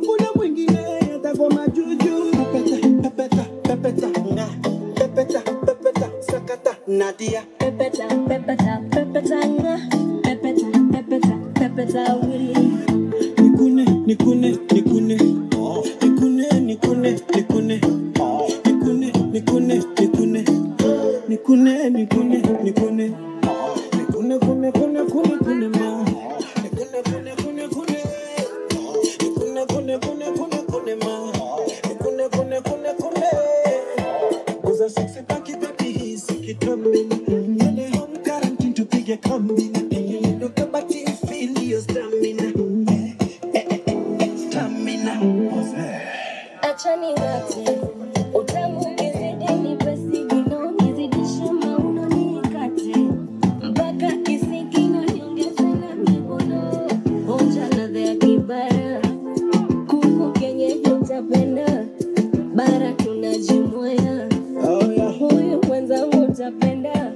hakuna mwingine atagoma juju. Pepeta, pepeta, pepeta, nga. Pepeta, pepeta, sakata, Nadia. Pepeta, pepeta, pepeta, nga. Pepeta, pepeta, pepeta, wili. Nikune, nikune, nikune. Nikune, nikune, nikune. Nikune, nikune, nikune. Nikune, nikune, nikune. Nikune, kune, kune, kune, kune, ma. Nikune, you coming. Yele hom karantin to think you coming. No ni basi kino nizidisha mauno nikate. Mpaka kisikino nyonge sana mibono. Kuku kenye utapenda. Baraka up and down.